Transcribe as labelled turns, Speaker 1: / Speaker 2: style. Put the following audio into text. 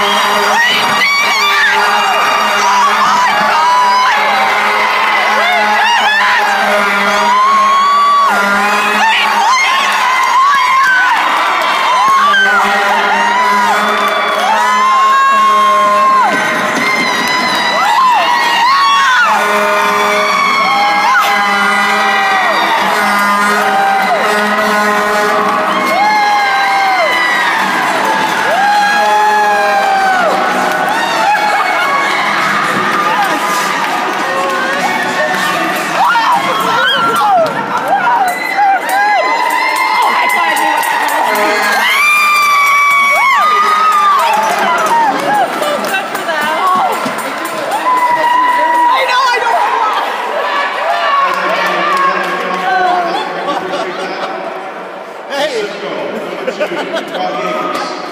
Speaker 1: Thank you.
Speaker 2: Cisco, number two,
Speaker 1: Rod Davis.